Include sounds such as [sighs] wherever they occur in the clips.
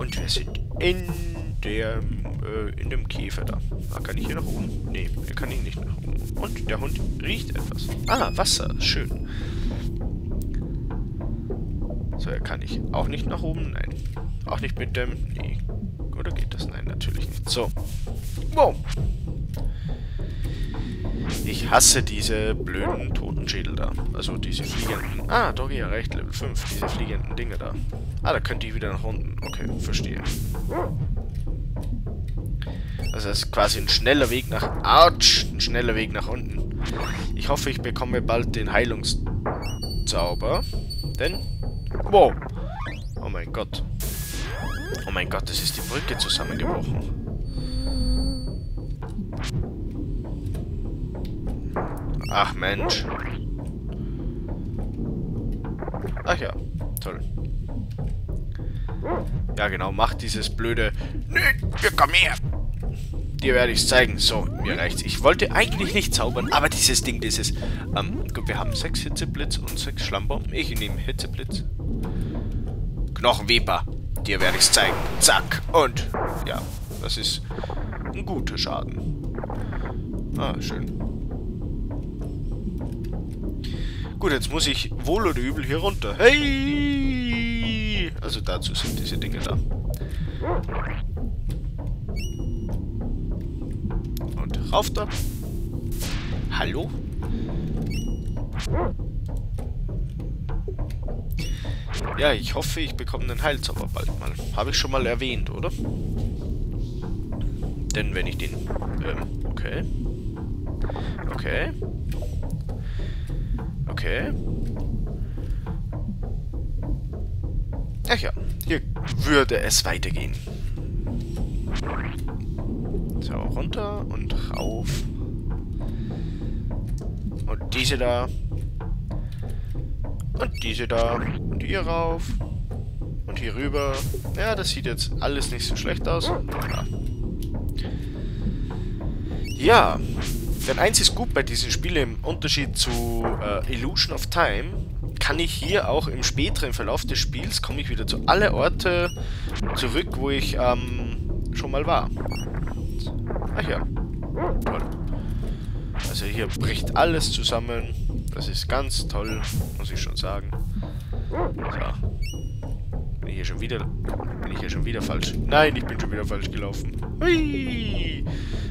Und wir sind in dem, äh, in dem Käfer da. Ah, kann ich hier nach oben? Nee, hier kann ich nicht nach oben. Und der Hund riecht etwas. Ah, Wasser. Schön. So, hier kann ich auch nicht nach oben. Nein. Auch nicht mit dem... Nee. Oder geht das? Nein, natürlich nicht. So. Wow. Ich hasse diese blöden Totenschädel da. Also diese fliegenden... Ah, Doggy erreicht Level 5. Diese fliegenden Dinge da. Ah, da könnte ich wieder nach unten. Okay, verstehe. Also das ist quasi ein schneller Weg nach... Autsch! Ein schneller Weg nach unten. Ich hoffe, ich bekomme bald den Heilungszauber. Denn... Wow! Oh mein Gott. Oh mein Gott, es ist die Brücke zusammengebrochen. Ach Mensch. Ach ja, toll. Ja genau, mach dieses blöde... Nö, wir kommen her. Dir werde ich es zeigen. So, mir reicht's. Ich wollte eigentlich nicht zaubern, aber dieses Ding, dieses... Ähm, gut, wir haben sechs Hitzeblitz und sechs Schlammbomben. Ich nehme Hitzeblitz. Knochenweber. Dir werde ich es zeigen. Zack. Und, ja, das ist ein guter Schaden. Ah, schön. Gut, jetzt muss ich wohl oder übel hier runter. Hey! Also dazu sind diese Dinge da. Und rauf da. Hallo? Ja, ich hoffe, ich bekomme einen Heilzauber bald mal. Habe ich schon mal erwähnt, oder? Denn wenn ich den... Ähm, okay. Okay. Okay. Ach ja, hier würde es weitergehen. So, runter und rauf. Und diese da. Und diese da. Und hier rauf. Und hier rüber. Ja, das sieht jetzt alles nicht so schlecht aus. Ja. Denn eins ist gut bei diesen Spielen im Unterschied zu äh, Illusion of Time, kann ich hier auch im späteren Verlauf des Spiels, komme ich wieder zu alle Orte zurück, wo ich ähm, schon mal war. Ach ja, toll. Also hier bricht alles zusammen. Das ist ganz toll, muss ich schon sagen. So. Bin ich hier schon wieder... Bin ich hier schon wieder falsch? Nein, ich bin schon wieder falsch gelaufen. Hui!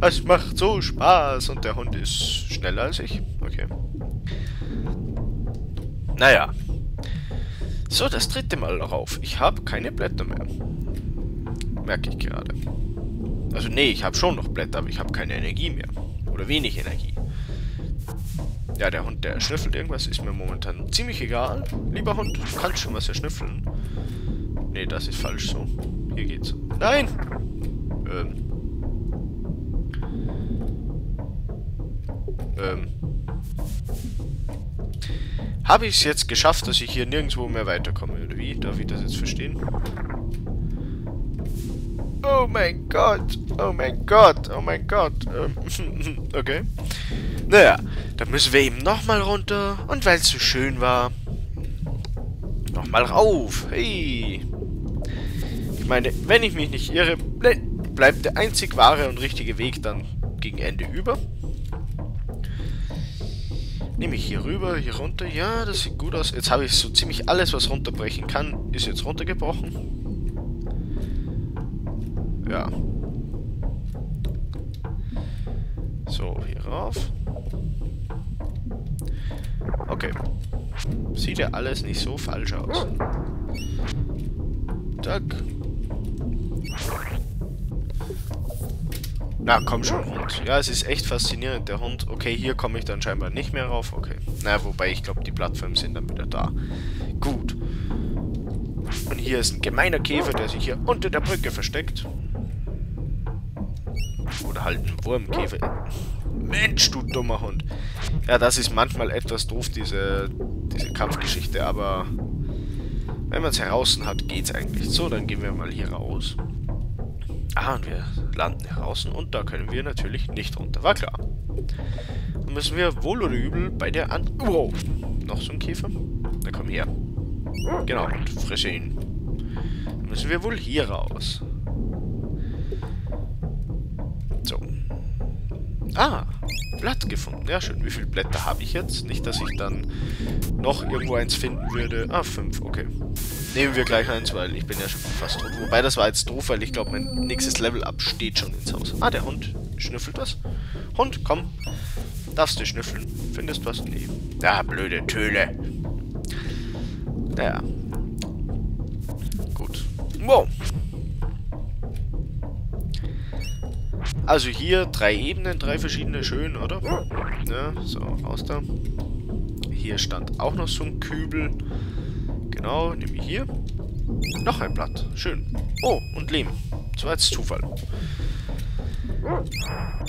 Es macht so Spaß und der Hund ist schneller als ich. Naja. So, das dritte Mal darauf. Ich habe keine Blätter mehr. Merke ich gerade. Also nee, ich habe schon noch Blätter, aber ich habe keine Energie mehr. Oder wenig Energie. Ja, der Hund, der schnüffelt irgendwas, ist mir momentan ziemlich egal. Lieber Hund, du kannst schon was erschnüffeln. Nee, das ist falsch so. Hier geht's. Nein! Ähm. Ähm. Habe ich es jetzt geschafft, dass ich hier nirgendwo mehr weiterkomme, oder wie? Darf ich das jetzt verstehen? Oh mein Gott! Oh mein Gott! Oh mein Gott! Ähm, [laughs] okay. Naja, dann müssen wir eben nochmal runter. Und weil es so schön war, nochmal rauf. Hey! Ich meine, wenn ich mich nicht irre, bleibt der einzig wahre und richtige Weg dann gegen Ende über. Nehme ich hier rüber, hier runter. Ja, das sieht gut aus. Jetzt habe ich so ziemlich alles, was runterbrechen kann, ist jetzt runtergebrochen. Ja. So, hier rauf. Okay. Sieht ja alles nicht so falsch aus. Zack. Na, komm schon, Hund. Ja, es ist echt faszinierend, der Hund. Okay, hier komme ich dann scheinbar nicht mehr rauf. Okay. Na, wobei, ich glaube, die Plattformen sind dann wieder da. Gut. Und hier ist ein gemeiner Käfer, der sich hier unter der Brücke versteckt. Oder halt ein Wurmkäfer. Mensch, du dummer Hund. Ja, das ist manchmal etwas doof, diese, diese Kampfgeschichte, aber wenn man es heraus hat, geht's eigentlich. So, dann gehen wir mal hier raus. Ah, und wir landen hier draußen und da können wir natürlich nicht runter. War klar. Dann müssen wir wohl oder übel bei der An... Wow! Noch so ein Käfer? Na komm her. Genau, und frische ihn. müssen wir wohl hier raus. So. Ah, Blatt gefunden. Ja, schön. Wie viele Blätter habe ich jetzt? Nicht, dass ich dann noch irgendwo eins finden würde. Ah, fünf, okay. Nehmen wir gleich eins, weil ich bin ja schon fast tot. Wobei, das war jetzt doof, weil ich glaube, mein nächstes Level-Up steht schon ins Haus. Ah, der Hund schnüffelt was. Hund, komm. Darfst du schnüffeln? Findest was? Nee. Ja, blöde Töle. Naja. Gut. Wow. Also hier drei Ebenen, drei verschiedene, schön, oder? Ja, so, raus da. Hier stand auch noch so ein Kübel. Genau, nehme ich hier. Noch ein Blatt, schön. Oh, und Lehm. So als Zufall.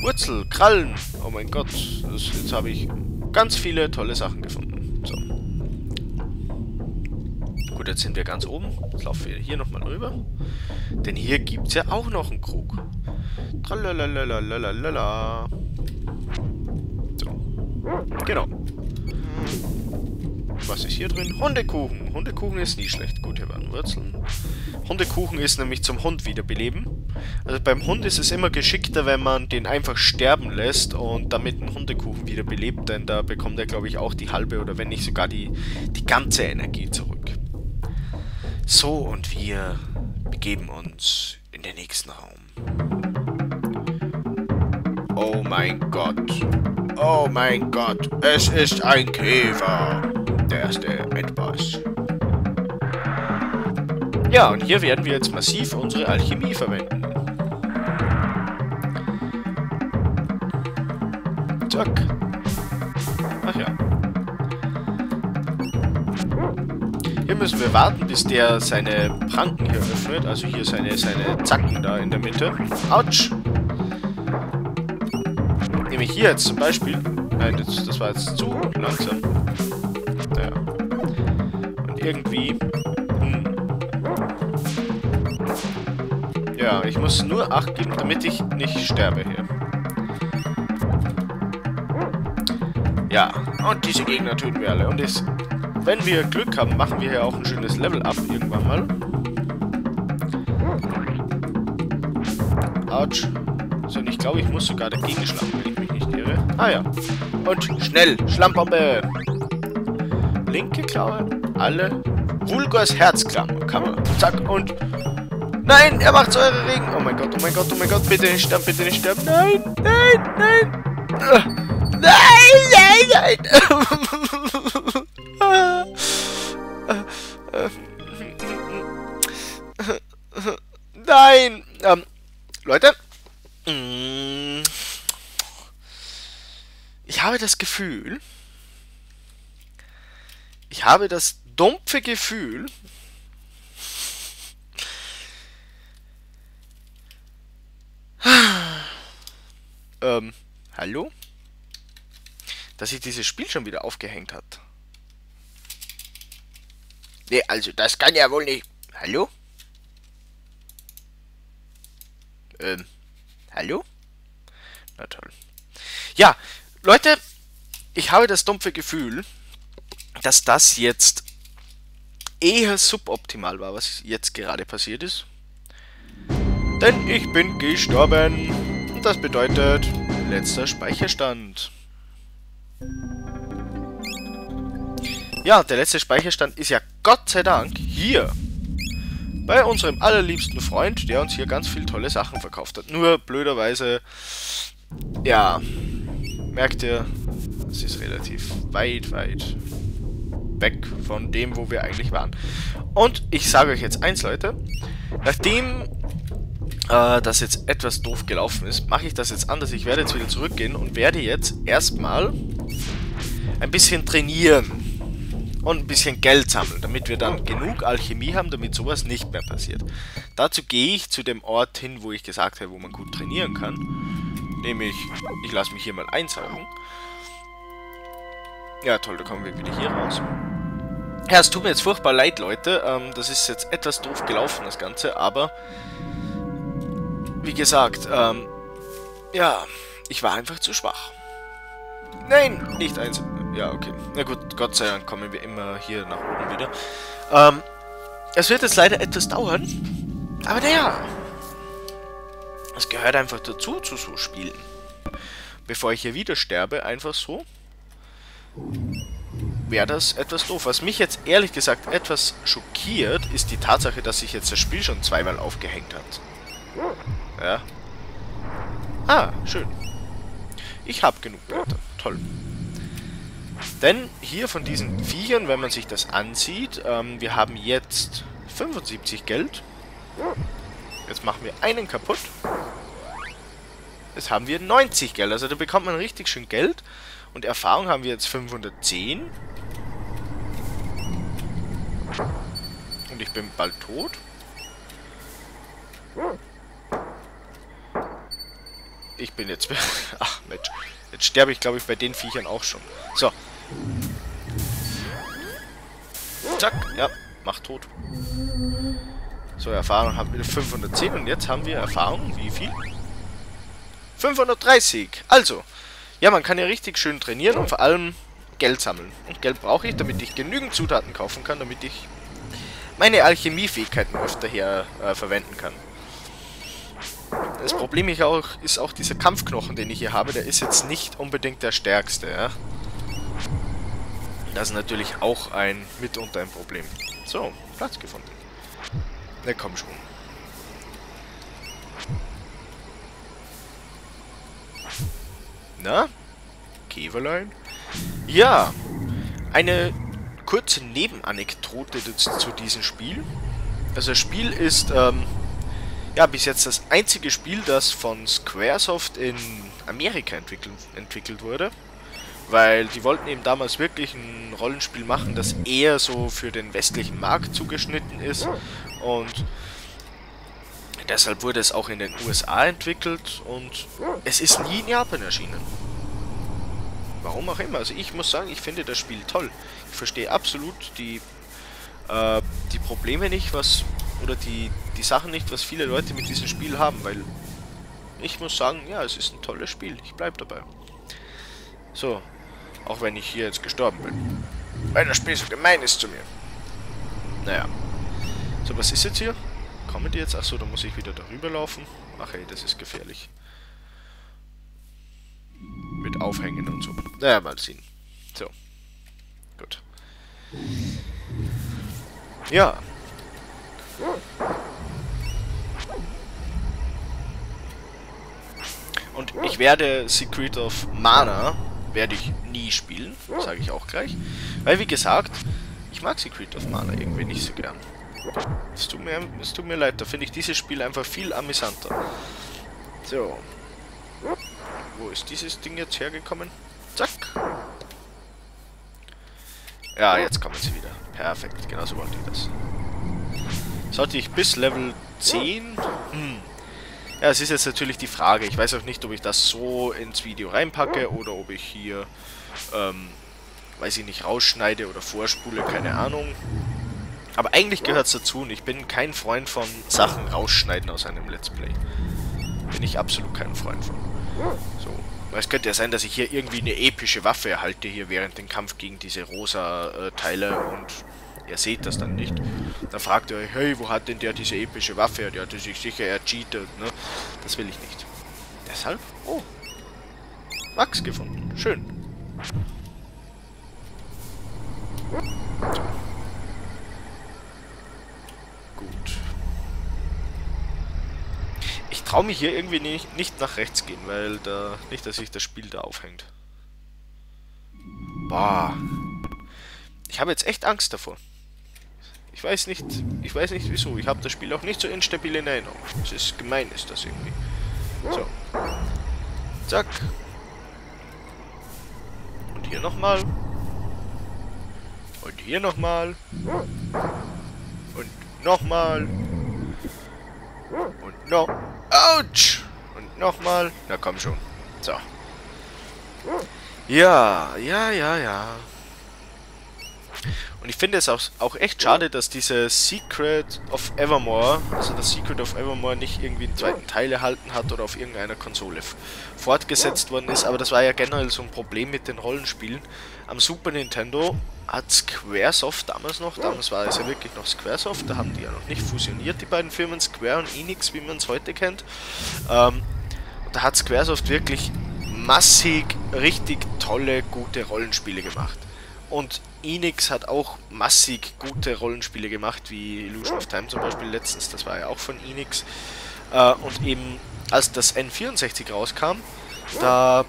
Wurzel, Krallen. Oh mein Gott, das, jetzt habe ich ganz viele tolle Sachen gefunden. So. Gut, jetzt sind wir ganz oben. Jetzt laufen wir hier nochmal rüber. Denn hier gibt es ja auch noch einen Krug. Tralalalalala. So. Genau. Was ist hier drin? Hundekuchen. Hundekuchen ist nie schlecht. Gut, hier waren Wurzeln. Hundekuchen ist nämlich zum Hund wiederbeleben. Also beim Hund ist es immer geschickter, wenn man den einfach sterben lässt und damit einen Hundekuchen wiederbelebt, denn da bekommt er, glaube ich, auch die halbe oder wenn nicht sogar die, die ganze Energie zurück. So, und wir begeben uns in den nächsten Raum. Oh mein Gott. Oh mein Gott. Es ist ein Käfer. Der erste Endboss. Ja, und hier werden wir jetzt massiv unsere Alchemie verwenden. Zack. Ach ja. Hier müssen wir warten, bis der seine Pranken hier öffnet. Also hier seine, seine Zacken da in der Mitte. Autsch! Hier jetzt zum Beispiel. Nein, das, das war jetzt zu langsam. Naja. Und irgendwie... Hm. Ja, ich muss nur Acht geben, damit ich nicht sterbe hier. Ja, und diese Gegner töten wir alle. Und es, wenn wir Glück haben, machen wir hier auch ein schönes Level-Up irgendwann mal. Autsch. So, und ich glaube, ich muss sogar dagegen schlagen, wenn ich mich nicht. Ah ja. Und schnell, Schlammbombe. Linke Klaue, alle. Vulgors Herzklammer. Kammer. Zack, und... Nein, er macht Säure Regen. Oh mein Gott, oh mein Gott, oh mein Gott. Bitte nicht sterben, bitte nicht sterben. Nein, nein, nein. Nein, nein, nein. [laughs] Nein. Ähm, Leute, Mm. Ich habe das Gefühl, ich habe das dumpfe Gefühl, [sighs] ähm, hallo? Dass sich dieses Spiel schon wieder aufgehängt hat. Nee, also das kann ja wohl nicht... Hallo? Ähm... Hallo? Na toll. Ja, Leute, ich habe das dumpfe Gefühl, dass das jetzt eher suboptimal war, was jetzt gerade passiert ist. Denn ich bin gestorben. Und das bedeutet, letzter Speicherstand. Ja, der letzte Speicherstand ist ja Gott sei Dank hier bei unserem allerliebsten Freund, der uns hier ganz viel tolle Sachen verkauft hat. Nur blöderweise, ja, merkt ihr, es ist relativ weit, weit weg von dem, wo wir eigentlich waren. Und ich sage euch jetzt eins, Leute, nachdem äh, das jetzt etwas doof gelaufen ist, mache ich das jetzt anders. Ich werde jetzt wieder zurückgehen und werde jetzt erstmal ein bisschen trainieren und ein bisschen Geld sammeln, damit wir dann genug Alchemie haben, damit sowas nicht mehr passiert. Dazu gehe ich zu dem Ort hin, wo ich gesagt habe, wo man gut trainieren kann. Nämlich, ich lasse mich hier mal einsaugen. Ja, toll, da kommen wir wieder hier raus. Ja, es tut mir jetzt furchtbar leid, Leute. Ähm, das ist jetzt etwas doof gelaufen, das Ganze, aber wie gesagt, ähm, ja, ich war einfach zu schwach. Nein, nicht eins. Ja, okay. Na gut, Gott sei Dank kommen wir immer hier nach oben wieder. Ähm, Es wird jetzt leider etwas dauern. Aber naja. Es gehört einfach dazu, zu so Spielen. Bevor ich hier wieder sterbe, einfach so. Wäre das etwas doof. Was mich jetzt ehrlich gesagt etwas schockiert, ist die Tatsache, dass sich jetzt das Spiel schon zweimal aufgehängt hat. Ja. Ah, schön. Ich habe genug Wörter. Toll. Denn hier von diesen Viechern, wenn man sich das ansieht, ähm, wir haben jetzt 75 Geld. Jetzt machen wir einen kaputt. Jetzt haben wir 90 Geld. Also da bekommt man richtig schön Geld. Und Erfahrung haben wir jetzt 510. Und ich bin bald tot. Ich bin jetzt... [laughs] Ach, Mensch. Jetzt sterbe ich, glaube ich, bei den Viechern auch schon. So. Zack. Ja, macht tot. So, Erfahrung haben wir 510 und jetzt haben wir Erfahrung. Wie viel? 530. Also, ja, man kann ja richtig schön trainieren und vor allem Geld sammeln. Und Geld brauche ich, damit ich genügend Zutaten kaufen kann, damit ich meine Alchemiefähigkeiten öfter her äh, verwenden kann. Das Problem ich auch, ist auch dieser Kampfknochen, den ich hier habe, der ist jetzt nicht unbedingt der stärkste, ja. Das ist natürlich auch ein mitunter ein Problem. So, Platz gefunden. Na komm schon. Na? Käferlein? Ja, eine kurze Nebenanekdote zu diesem Spiel. Also das Spiel ist ähm, ja bis jetzt das einzige Spiel, das von Squaresoft in Amerika entwickelt, entwickelt wurde. Weil die wollten eben damals wirklich ein Rollenspiel machen, das eher so für den westlichen Markt zugeschnitten ist. Und deshalb wurde es auch in den USA entwickelt und es ist nie in Japan erschienen. Warum auch immer. Also ich muss sagen, ich finde das Spiel toll. Ich verstehe absolut die, äh, die Probleme nicht, was oder die, die Sachen nicht, was viele Leute mit diesem Spiel haben, weil ich muss sagen, ja, es ist ein tolles Spiel. Ich bleibe dabei. So, auch wenn ich hier jetzt gestorben bin. Weil das Spiel so gemein ist zu mir. Naja. So, was ist jetzt hier? Kommen die jetzt? Achso, da muss ich wieder darüber laufen. Ach ey, das ist gefährlich. Mit Aufhängen und so. Naja, mal sehen. So. Gut. Ja. Und ich werde Secret of Mana werde ich nie spielen, sage ich auch gleich. Weil, wie gesagt, ich mag Secret of Mana irgendwie nicht so gern. Es tut mir, es tut mir leid, da finde ich dieses Spiel einfach viel amüsanter. So. Wo ist dieses Ding jetzt hergekommen? Zack. Ja, jetzt kommen sie wieder. Perfekt, genau so wollte ich das. Sollte ich bis Level 10? Hm. Ja, es ist jetzt natürlich die Frage. Ich weiß auch nicht, ob ich das so ins Video reinpacke oder ob ich hier, ähm, weiß ich nicht, rausschneide oder vorspule, keine Ahnung. Aber eigentlich gehört es dazu und ich bin kein Freund von Sachen rausschneiden aus einem Let's Play. Bin ich absolut kein Freund von. So. Weil es könnte ja sein, dass ich hier irgendwie eine epische Waffe erhalte hier während dem Kampf gegen diese rosa äh, Teile und Ihr seht das dann nicht. Dann fragt ihr euch, hey, wo hat denn der diese epische Waffe? Der hat sich sicher ercheatet, ne? Das will ich nicht. Deshalb, oh, Wachs gefunden. Schön. Gut. Ich traue mich hier irgendwie nicht, nicht nach rechts gehen, weil da nicht, dass sich das Spiel da aufhängt. Boah. Ich habe jetzt echt Angst davor. Ich weiß nicht, ich weiß nicht wieso. Ich habe das Spiel auch nicht so instabil in Erinnerung. Es ist gemein, ist das irgendwie. So. Zack. Und hier nochmal. Und hier nochmal. Nochmal. Und noch. Autsch! Und nochmal. Na komm schon. So. Ja, ja, ja, ja. Und ich finde es auch, auch echt schade, dass diese Secret of Evermore, also das Secret of Evermore nicht irgendwie einen zweiten Teil erhalten hat oder auf irgendeiner Konsole fortgesetzt worden ist, aber das war ja generell so ein Problem mit den Rollenspielen. Am Super Nintendo hat Squaresoft damals noch, damals war es ja wirklich noch Squaresoft, da haben die ja noch nicht fusioniert, die beiden Firmen, Square und Enix, wie man es heute kennt. Ähm, da hat Squaresoft wirklich massig richtig tolle, gute Rollenspiele gemacht. Und Enix hat auch massig gute Rollenspiele gemacht, wie Illusion of Time zum Beispiel letztens, das war ja auch von Enix. Äh, und eben als das N64 rauskam, da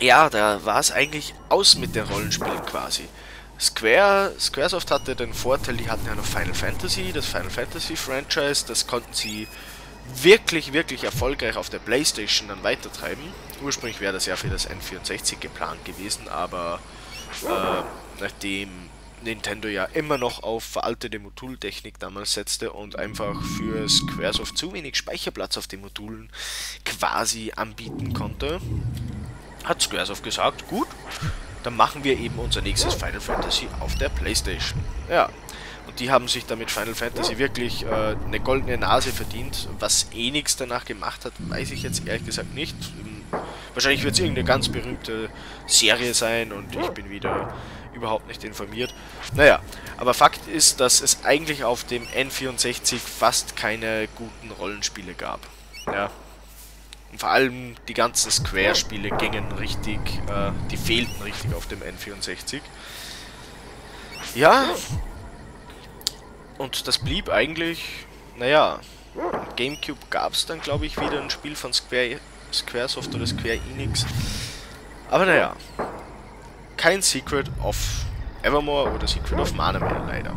ja, da war es eigentlich aus mit den Rollenspielen quasi. Square, Squaresoft hatte den Vorteil, die hatten ja noch Final Fantasy, das Final Fantasy Franchise, das konnten sie wirklich, wirklich erfolgreich auf der Playstation dann weitertreiben. Ursprünglich wäre das ja für das N64 geplant gewesen, aber äh, nachdem Nintendo ja immer noch auf veraltete Modultechnik damals setzte und einfach für Squaresoft zu wenig Speicherplatz auf den Modulen quasi anbieten konnte, hat Squaresoft gesagt, gut, dann machen wir eben unser nächstes Final Fantasy auf der Playstation. Ja, und die haben sich damit Final Fantasy wirklich äh, eine goldene Nase verdient. Was eh nichts danach gemacht hat, weiß ich jetzt ehrlich gesagt nicht. Wahrscheinlich wird es irgendeine ganz berühmte Serie sein und ich bin wieder überhaupt nicht informiert. Naja, aber Fakt ist, dass es eigentlich auf dem N64 fast keine guten Rollenspiele gab. Ja, und vor allem die ganzen Square-Spiele gingen richtig, äh, die fehlten richtig auf dem N64. Ja, und das blieb eigentlich, naja, Gamecube gab es dann glaube ich wieder ein Spiel von Square, Squaresoft oder Square Enix. Aber naja, kein Secret of Evermore oder Secret of Mana mehr leider.